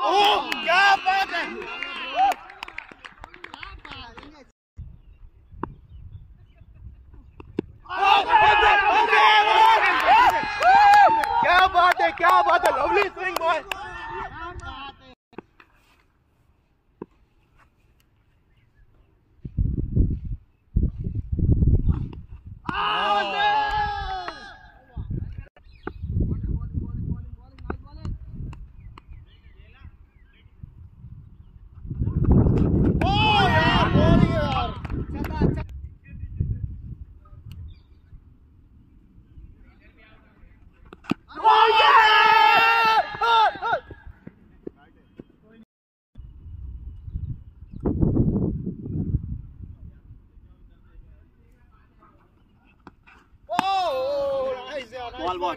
ओह क्या बात है क्या बात है क्या बात है lovely swing boy Ball, ball.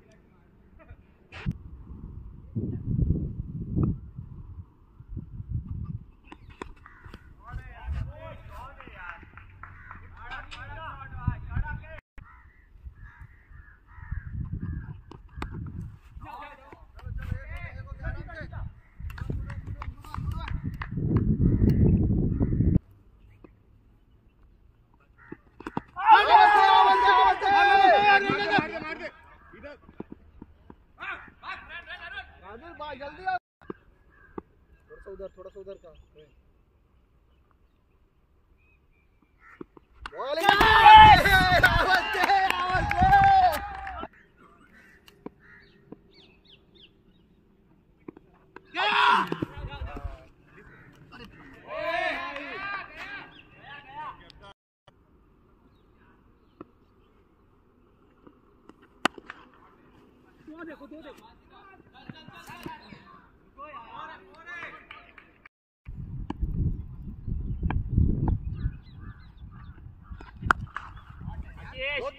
जल्दी आ थोड़ा सा उधर थोड़ा सा उधर का। बॉलिंग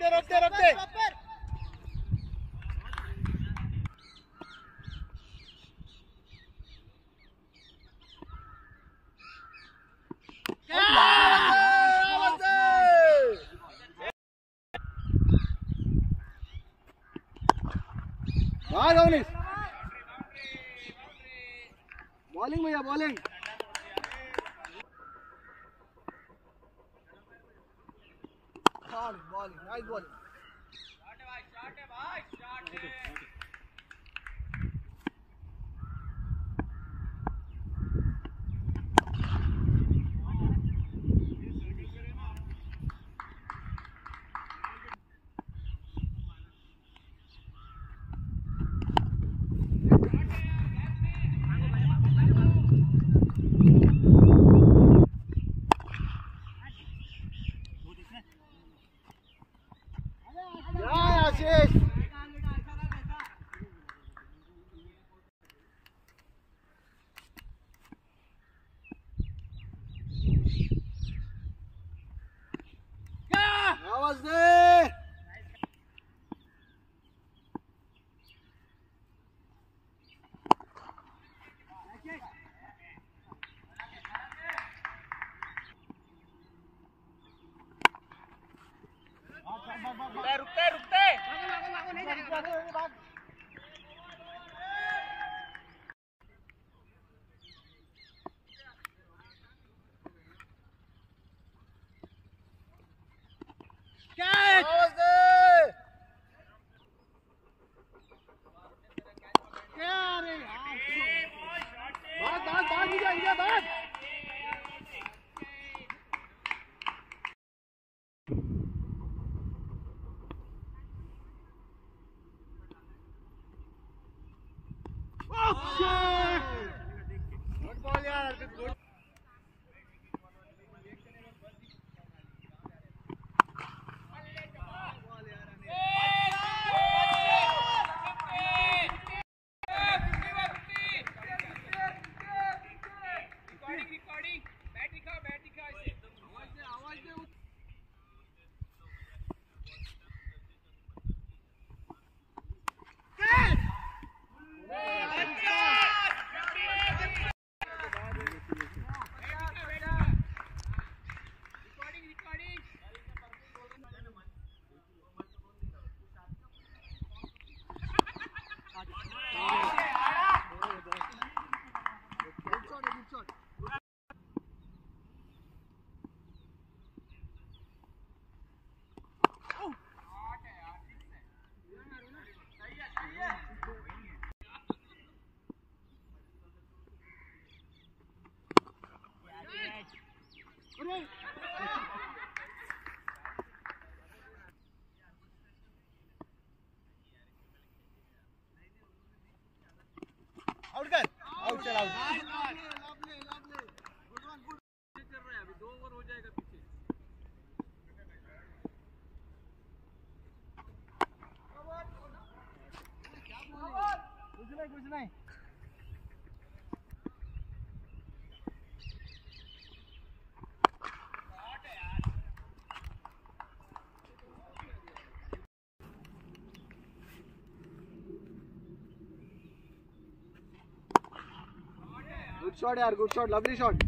दे रोक दे रोक दे बॉलिंग भैया bowling. Bowling bowling nice bowling या आउट चल आउट कुछ नहीं कुछ नहीं गुड शॉट यार good shot lovely shot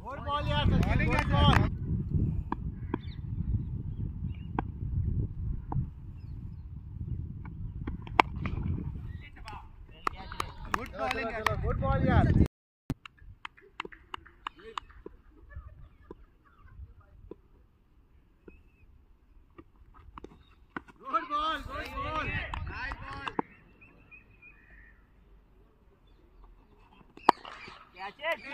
good ball यार Sachin good ball good bowling good ball यार good ball good ball nice ball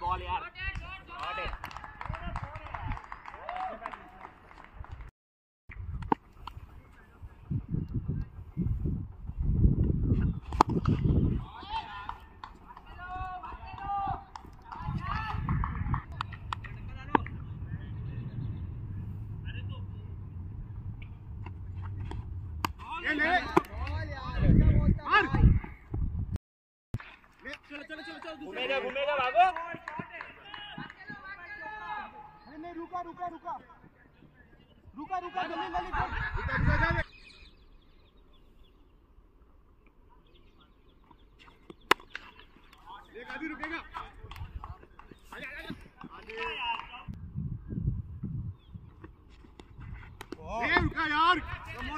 ball यार शॉट है ये ले मार घूमेगा घूमेगा भागो नहीं रुका रुका रुका रुका रुका जल्दी जल्दी रुका रुका जा एक आदमी रुकेगा आजा आजा ए रुका यार।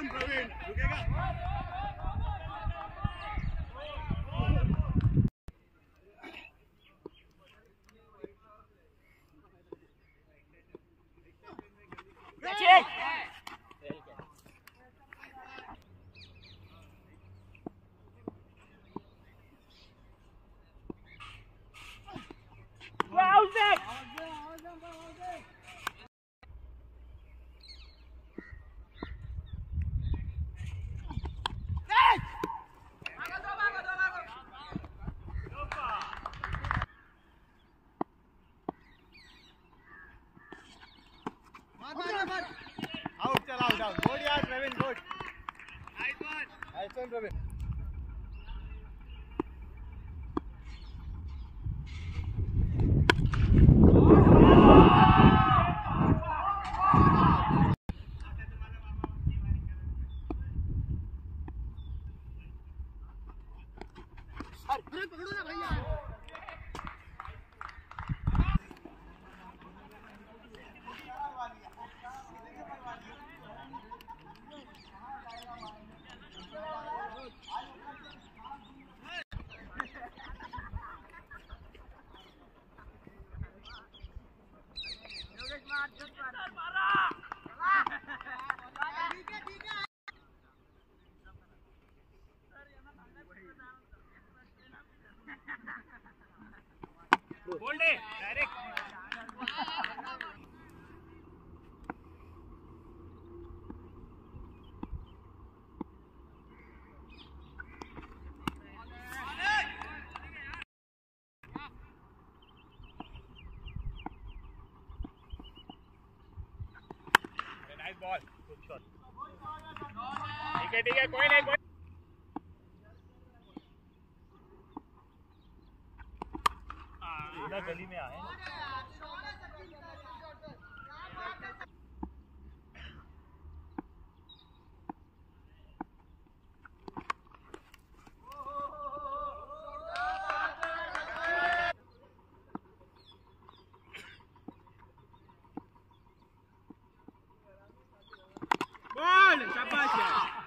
कम ऑन प्रवीण रुकेगा Alexandra ठीक है ठीक है कोई नहीं कोई इधर गली में आए बॉल शाबाश यार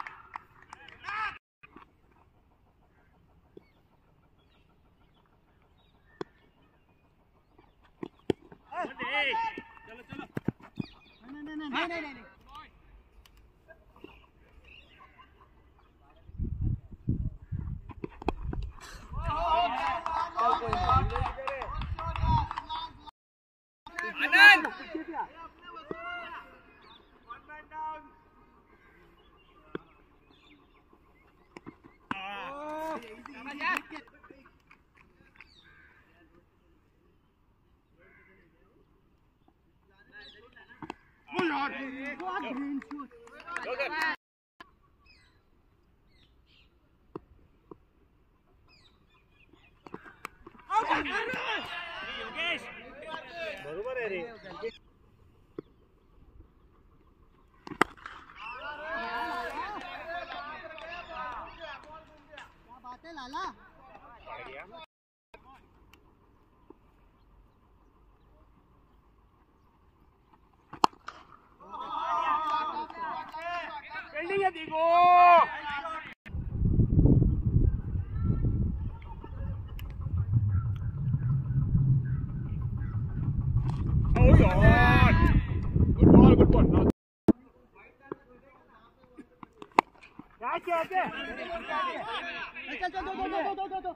चलो चलो नहीं नहीं नहीं नहीं बात है लाला पड़ गया फील्डिंग है देखो Oh यार गुड बॉल चल चल चल चल चल चल दो दो दो। दो दो दो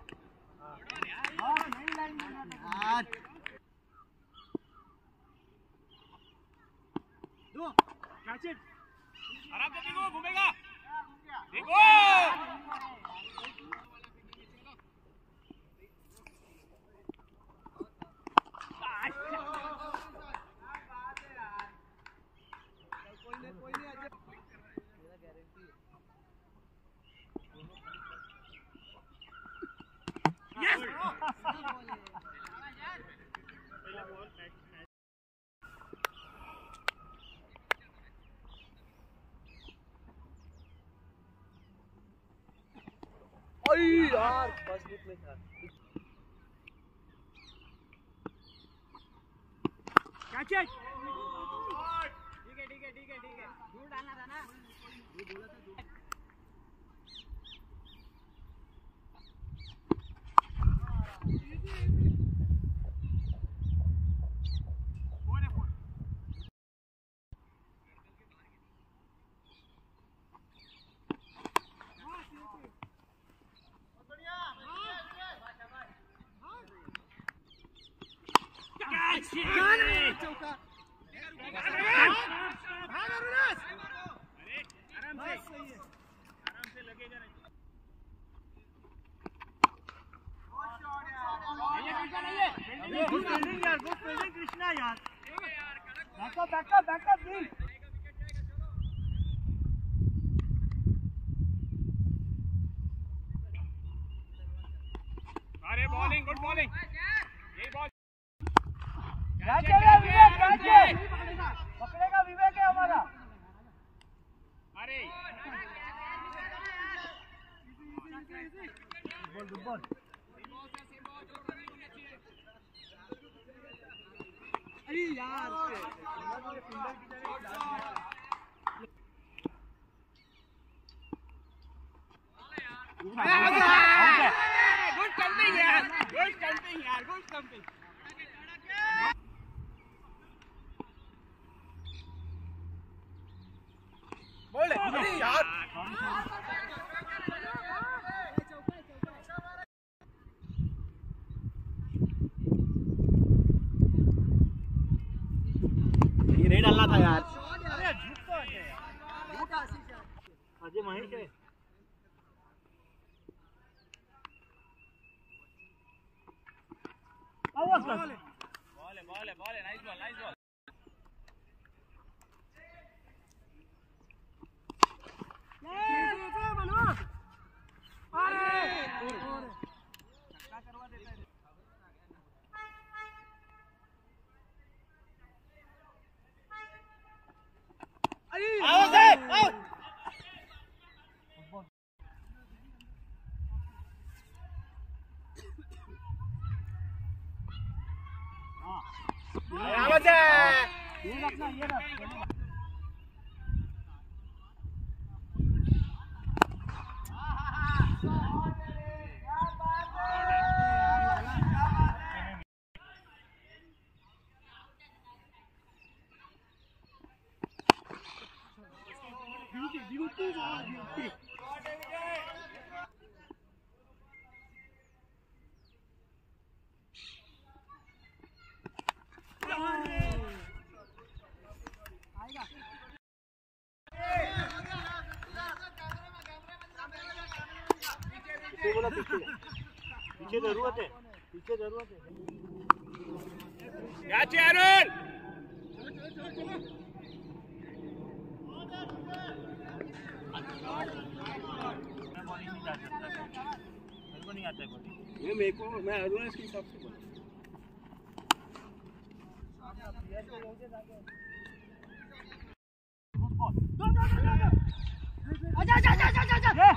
हाँ नहीं लाइन यार दो कैच इट आराम से देखो घूमेगा देखो। अरे यार फ़र्स्ट में था। कैच है चौका आराम से आराम से लगेगा नहीं गुड फील्डिंग यार good fielding up, back up, back up, Neel अरे बॉलिंग गुड बॉलिंग यही बॉल कैच है विवेक कैच है पकड़ेगा विवेक है हमारा अरे बोल गुड बॉल अरे यार गुड स्टंपिंग यार गुड स्टंपिंग यार गुड स्टंपिंग बोल अरे यार ये नहीं डालना था यार अरे झूठ तो है झूठ आशीष यार। अजय महेश है। बॉल है बॉल है बॉल है nice ball nice ball out है आउट आवाज़ है ये रखना ये रख पीछे ज़रूरत है पीछे ज़रूरत है मैं मेरे को, मैं अरुण के हिसाब से बोल आजा आजा आजा आजा आजा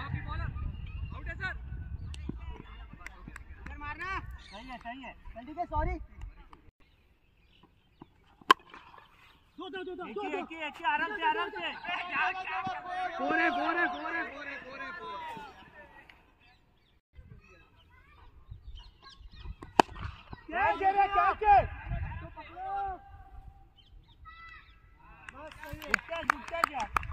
मारना सही है, सही जल्दी सॉरी दो एक ही। एक ही आराम से आराम से फोरे फोरे फोरे है है क्या